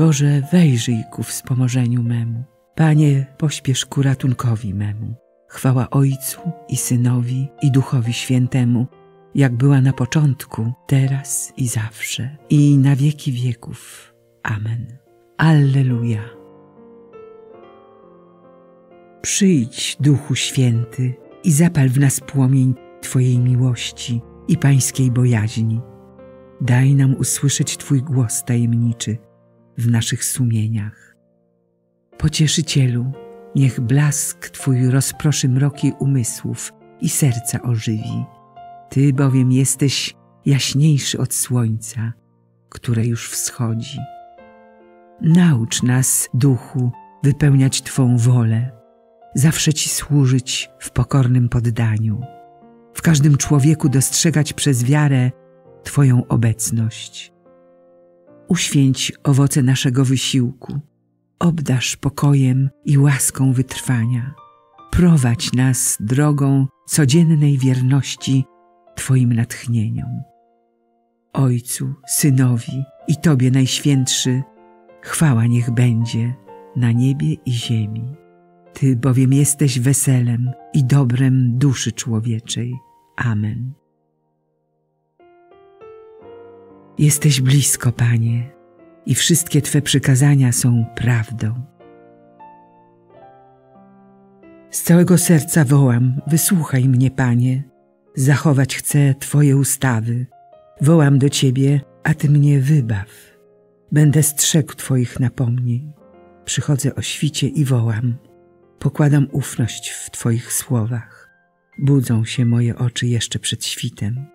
Boże, wejrzyj ku wspomożeniu memu. Panie, pośpiesz ku ratunkowi memu. Chwała Ojcu i Synowi i Duchowi Świętemu, jak była na początku, teraz i zawsze, i na wieki wieków. Amen. Alleluja. Przyjdź, Duchu Święty, i zapal w nas płomień Twojej miłości i Pańskiej bojaźni. Daj nam usłyszeć Twój głos tajemniczy w naszych sumieniach. Pocieszycielu, niech blask Twój rozproszy mroki umysłów i serca ożywi. Ty bowiem jesteś jaśniejszy od słońca, które już wschodzi. Naucz nas, duchu, wypełniać Twą wolę, zawsze Ci służyć w pokornym poddaniu, w każdym człowieku dostrzegać przez wiarę Twoją obecność. Uświęć owoce naszego wysiłku, obdasz pokojem i łaską wytrwania. Prowadź nas drogą codziennej wierności Twoim natchnieniom. Ojcu, Synowi i Tobie Najświętszy, chwała niech będzie na niebie i ziemi. Ty bowiem jesteś weselem i dobrem duszy człowieczej. Amen. Jesteś blisko, Panie, i wszystkie Twe przykazania są prawdą. Z całego serca wołam, wysłuchaj mnie, Panie, zachować chcę Twoje ustawy. Wołam do Ciebie, a Ty mnie wybaw. Będę strzegł Twoich napomnień. Przychodzę o świcie i wołam. Pokładam ufność w Twoich słowach. Budzą się moje oczy jeszcze przed świtem,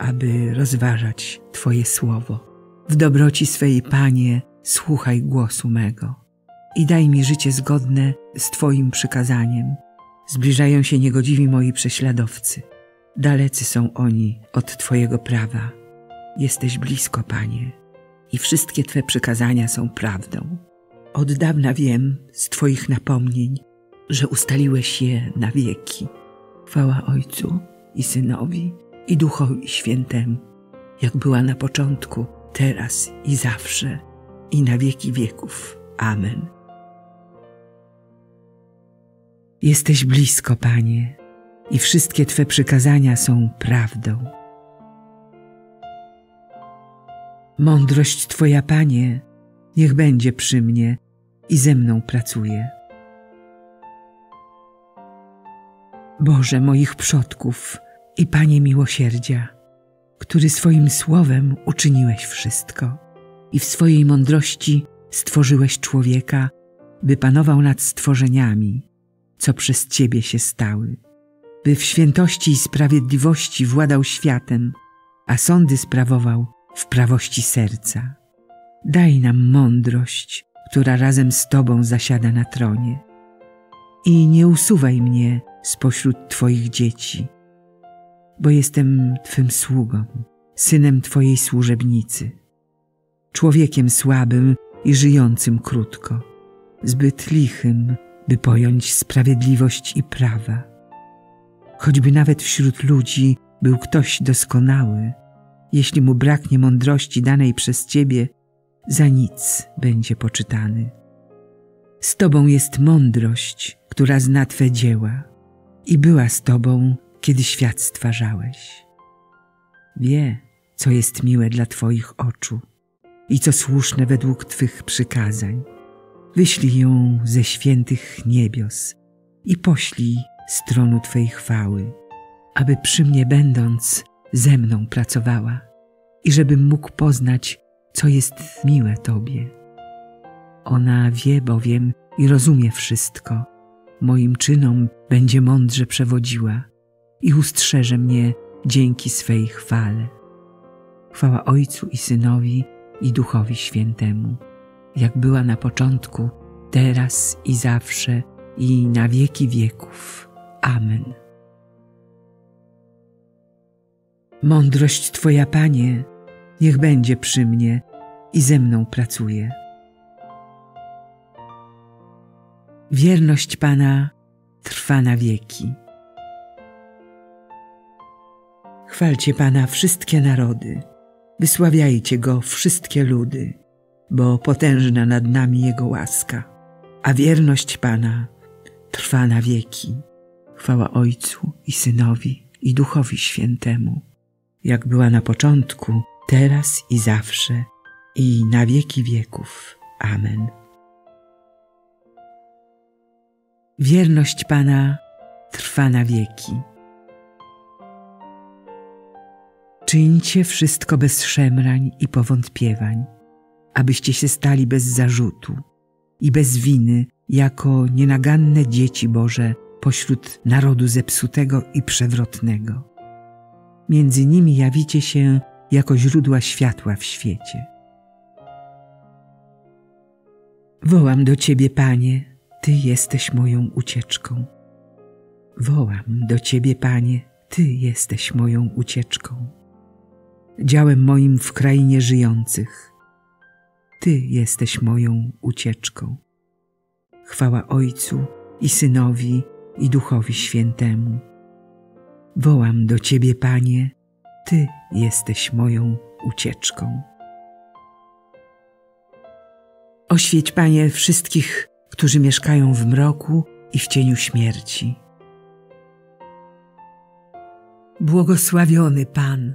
aby rozważać Twoje słowo. W dobroci swej, Panie, słuchaj głosu mego i daj mi życie zgodne z Twoim przykazaniem. Zbliżają się niegodziwi moi prześladowcy. Dalecy są oni od Twojego prawa. Jesteś blisko, Panie, i wszystkie Twe przykazania są prawdą. Od dawna wiem z Twoich napomnień, że ustaliłeś je na wieki. Chwała Ojcu i Synowi i Duchowi Świętemu, jak była na początku, teraz i zawsze, i na wieki wieków. Amen. Jesteś blisko, Panie, i wszystkie Twe przykazania są prawdą. Mądrość Twoja, Panie, niech będzie przy mnie i ze mną pracuje. Boże moich przodków i Panie miłosierdzia, który swoim słowem uczyniłeś wszystko i w swojej mądrości stworzyłeś człowieka, by panował nad stworzeniami, co przez Ciebie się stały, by w świętości i sprawiedliwości władał światem, a sądy sprawował w prawości serca. Daj nam mądrość, która razem z Tobą zasiada na tronie. I nie usuwaj mnie spośród Twoich dzieci, bo jestem Twym sługą, synem Twojej służebnicy, człowiekiem słabym i żyjącym krótko, zbyt lichym, by pojąć sprawiedliwość i prawa. Choćby nawet wśród ludzi był ktoś doskonały, jeśli mu braknie mądrości danej przez Ciebie, za nic będzie poczytany. Z Tobą jest mądrość, która zna Twe dzieła i była z Tobą, kiedy świat stwarzałeś. Wie, co jest miłe dla Twoich oczu i co słuszne według Twych przykazań. Wyślij ją ze świętych niebios i poślij stronu Twej chwały, aby przy mnie będąc ze mną pracowała i żebym mógł poznać, co jest miłe Tobie. Ona wie bowiem i rozumie wszystko. Moim czynom będzie mądrze przewodziła i ustrzeże mnie dzięki swej chwale. Chwała Ojcu i Synowi i Duchowi Świętemu, jak była na początku, teraz i zawsze i na wieki wieków. Amen. Mądrość Twoja, Panie, niech będzie przy mnie i ze mną pracuje. Wierność Pana trwa na wieki. Chwalcie Pana wszystkie narody, wysławiajcie Go wszystkie ludy. bo potężna nad nami Jego łaska, a wierność Pana trwa na wieki. Chwała Ojcu i Synowi i Duchowi Świętemu, jak była na początku, teraz i zawsze, i na wieki wieków. Amen. Wierność Pana trwa na wieki. Czyńcie wszystko bez szemrań i powątpiewań, abyście się stali bez zarzutu i bez winy, jako nienaganne dzieci Boże pośród narodu zepsutego i przewrotnego. Między nimi jawicie się jako źródła światła w świecie. Wołam do Ciebie, Panie, Ty jesteś moją ucieczką. Wołam do Ciebie, Panie, Ty jesteś moją ucieczką. Działem moim w krainie żyjących. Ty jesteś moją ucieczką. Chwała Ojcu i Synowi i Duchowi Świętemu. Wołam do Ciebie, Panie, Ty jesteś moją ucieczką. Oświeć, Panie, wszystkich, którzy mieszkają w mroku i w cieniu śmierci. Błogosławiony Pan,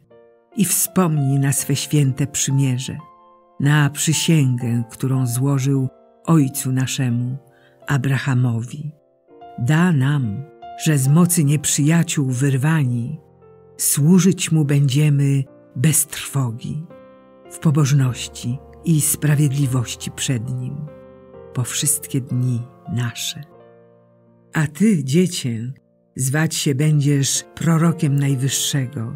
i wspomni na swe święte przymierze, na przysięgę, którą złożył Ojcu naszemu, Abrahamowi. Da nam, że z mocy nieprzyjaciół wyrwani, służyć Mu będziemy bez trwogi, w pobożności i sprawiedliwości przed Nim, po wszystkie dni nasze. A Ty, dziecię, zwać się będziesz prorokiem Najwyższego,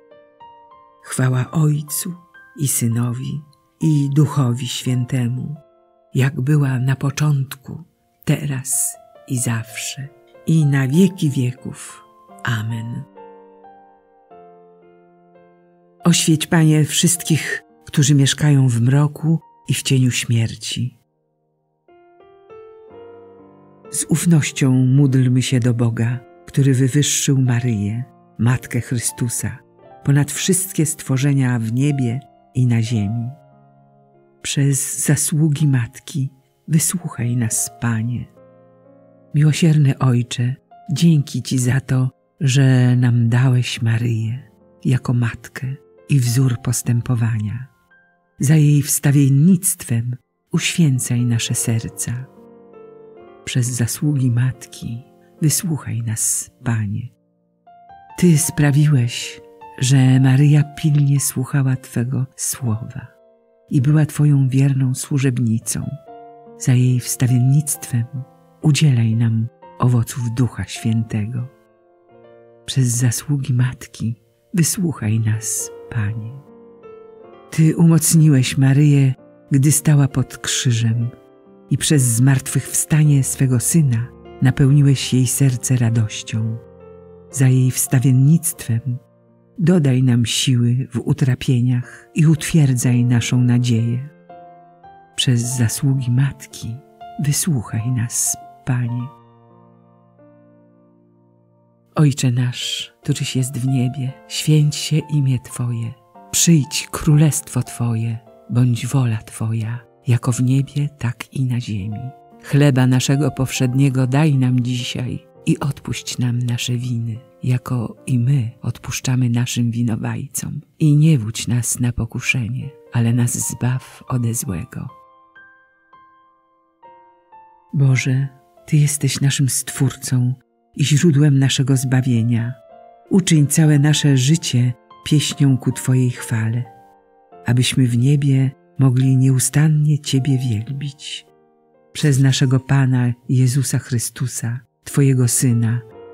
Chwała Ojcu i Synowi i Duchowi Świętemu, jak była na początku, teraz i zawsze, i na wieki wieków. Amen. Oświeć, Panie, wszystkich, którzy mieszkają w mroku i w cieniu śmierci. Z ufnością módlmy się do Boga, który wywyższył Maryję, Matkę Chrystusa, ponad wszystkie stworzenia w niebie i na ziemi. Przez zasługi Matki wysłuchaj nas, Panie. Miłosierny Ojcze, dzięki Ci za to, że nam dałeś Maryję jako Matkę i wzór postępowania. Za jej wstawiennictwem uświęcaj nasze serca. Przez zasługi Matki wysłuchaj nas, Panie. Ty sprawiłeś, że Maryja pilnie słuchała Twego słowa i była Twoją wierną służebnicą. Za jej wstawiennictwem udzielaj nam owoców Ducha Świętego. Przez zasługi Matki wysłuchaj nas, Panie. Ty umocniłeś Maryję, gdy stała pod krzyżem i przez zmartwychwstanie swego Syna napełniłeś jej serce radością. Za jej wstawiennictwem dodaj nam siły w utrapieniach i utwierdzaj naszą nadzieję. Przez zasługi Matki wysłuchaj nas, Panie. Ojcze nasz, któryś jest w niebie, święć się imię Twoje, przyjdź królestwo Twoje, bądź wola Twoja, jako w niebie, tak i na ziemi. Chleba naszego powszedniego daj nam dzisiaj i odpuść nam nasze winy, jako i my odpuszczamy naszym winowajcom. I nie wódź nas na pokuszenie, ale nas zbaw ode złego Boże, Ty jesteś naszym Stwórcą i źródłem naszego zbawienia. Uczyń całe nasze życie pieśnią ku Twojej chwale, abyśmy w niebie mogli nieustannie Ciebie wielbić. Przez naszego Pana Jezusa Chrystusa, Twojego Syna,